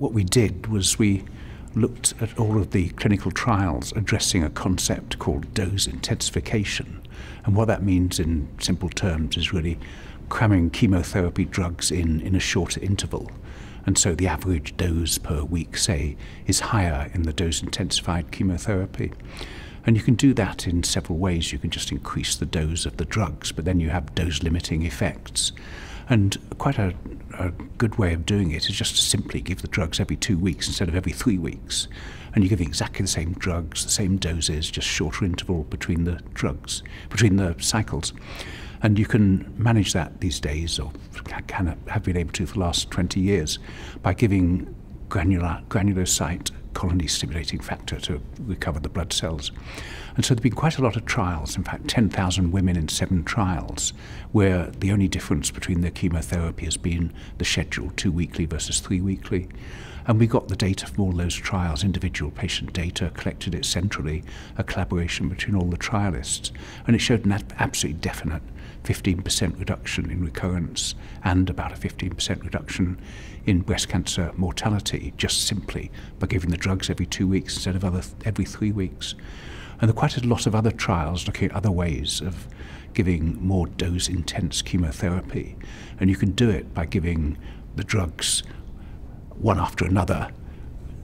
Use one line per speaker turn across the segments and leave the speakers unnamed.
what we did was we looked at all of the clinical trials addressing a concept called dose intensification. And what that means in simple terms is really cramming chemotherapy drugs in in a shorter interval. And so the average dose per week, say, is higher in the dose intensified chemotherapy. And you can do that in several ways. You can just increase the dose of the drugs, but then you have dose limiting effects. And quite a, a, good way of doing it is just to simply give the drugs every two weeks instead of every three weeks. And you're giving exactly the same drugs, the same doses, just shorter interval between the drugs, between the cycles. And you can manage that these days, or can have been able to for the last 20 years, by giving granular, granulocyte colony stimulating factor to recover the blood cells. And so there have been quite a lot of trials, in fact 10,000 women in seven trials, where the only difference between their chemotherapy has been the schedule, two weekly versus three weekly. And we got the data from all those trials, individual patient data, collected it centrally, a collaboration between all the trialists. And it showed an absolutely definite 15% reduction in recurrence and about a 15% reduction in breast cancer mortality just simply by giving the drugs every two weeks instead of other every three weeks. And there are quite a lot of other trials looking at other ways of giving more dose intense chemotherapy. And you can do it by giving the drugs one after another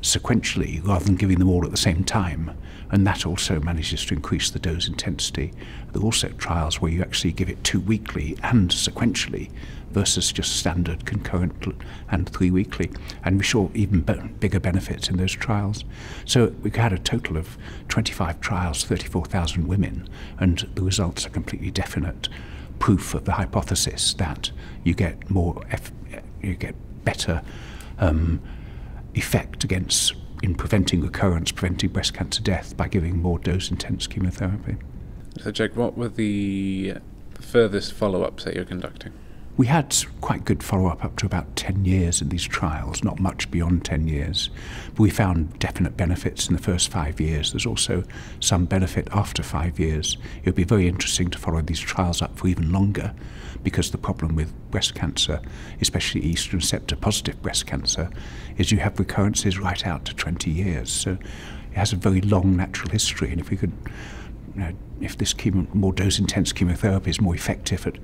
sequentially rather than giving them all at the same time. And that also manages to increase the dose intensity. There are also trials where you actually give it two weekly and sequentially versus just standard concurrent and three weekly. And we saw even bigger benefits in those trials. So we had a total of 25 trials, 34,000 women, and the results are completely definite proof of the hypothesis that you get more, you get better um, effect against in preventing recurrence, preventing breast cancer death by giving more dose intense chemotherapy.
So, Jake, what were the furthest follow ups that you're conducting?
We had quite good follow up up to about 10 years in these trials, not much beyond 10 years. But we found definite benefits in the first five years. There's also some benefit after five years. It would be very interesting to follow these trials up for even longer because the problem with breast cancer, especially estrogen receptor positive breast cancer, is you have recurrences right out to 20 years. So it has a very long natural history. And if we could, you know, if this chemo, more dose intense chemotherapy is more effective at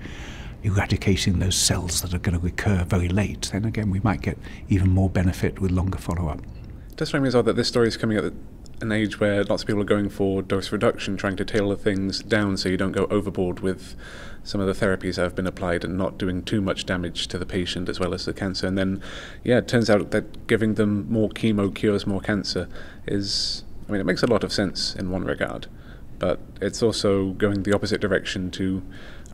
eradicating those cells that are going to recur very late, then again we might get even more benefit with longer follow up.
It does strike me as that this story is coming at an age where lots of people are going for dose reduction, trying to tailor things down so you don't go overboard with some of the therapies that have been applied and not doing too much damage to the patient as well as the cancer. And then, yeah, it turns out that giving them more chemo cures more cancer is, I mean, it makes a lot of sense in one regard, but it's also going the opposite direction to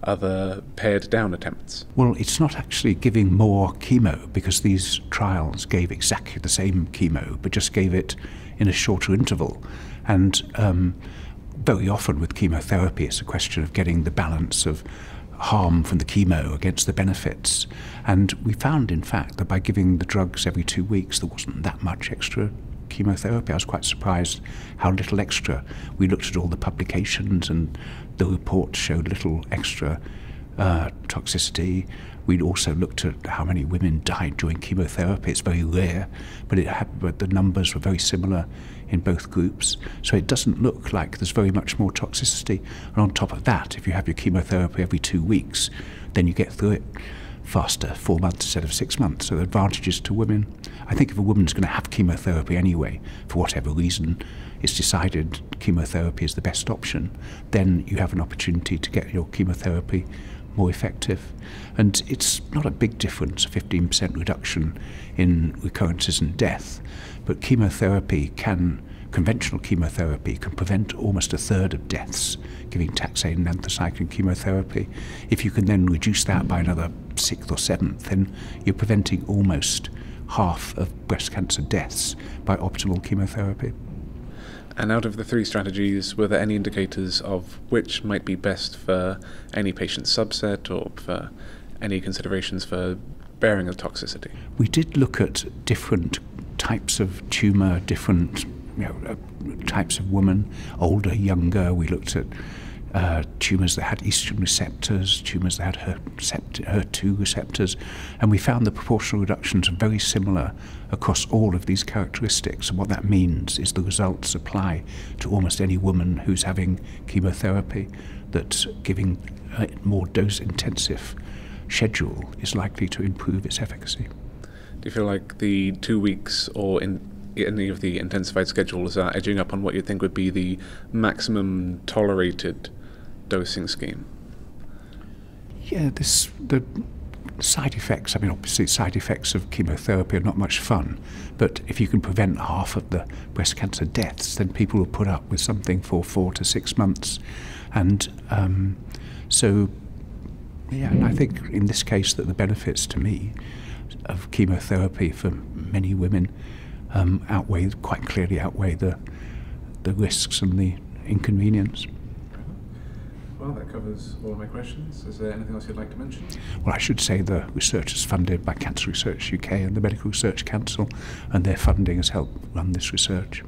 other pared down attempts?
Well, it's not actually giving more chemo because these trials gave exactly the same chemo but just gave it in a shorter interval. And um, very often with chemotherapy, it's a question of getting the balance of harm from the chemo against the benefits. And we found, in fact, that by giving the drugs every two weeks, there wasn't that much extra chemotherapy. I was quite surprised how little extra. We looked at all the publications and the reports showed little extra uh, toxicity. We'd also looked at how many women died during chemotherapy. It's very rare, but, it had, but the numbers were very similar in both groups. So it doesn't look like there's very much more toxicity. And on top of that, if you have your chemotherapy every two weeks, then you get through it faster, four months instead of six months. So advantages to women. I think if a woman's going to have chemotherapy anyway, for whatever reason, it's decided chemotherapy is the best option, then you have an opportunity to get your chemotherapy more effective. And it's not a big difference, a 15% reduction in recurrences and death, but chemotherapy can conventional chemotherapy can prevent almost a third of deaths giving taxane and anthracycline chemotherapy. If you can then reduce that by another sixth or seventh, then you're preventing almost half of breast cancer deaths by optimal chemotherapy.
And out of the three strategies, were there any indicators of which might be best for any patient subset or for any considerations for bearing the toxicity?
We did look at different types of tumour, different you know, uh, types of women, older, younger. We looked at uh, tumours that had estrogen receptors, tumours that had HER2 receptors, and we found the proportional reductions are very similar across all of these characteristics. And what that means is the results apply to almost any woman who's having chemotherapy, that giving a more dose intensive schedule is likely to improve its efficacy.
Do you feel like the two weeks or in any of the intensified schedules are edging up on what you think would be the maximum tolerated dosing scheme?
Yeah, this the side effects. I mean, obviously, side effects of chemotherapy are not much fun, but if you can prevent half of the breast cancer deaths, then people will put up with something for four to six months, and um, so yeah. And I think in this case that the benefits to me of chemotherapy for many women um, outweigh quite clearly outweigh the the risks and the inconvenience.
Well, that covers all of my questions. Is there anything else you'd like to mention?
Well, I should say the research is funded by Cancer Research UK and the Medical Research Council, and their funding has helped run this research.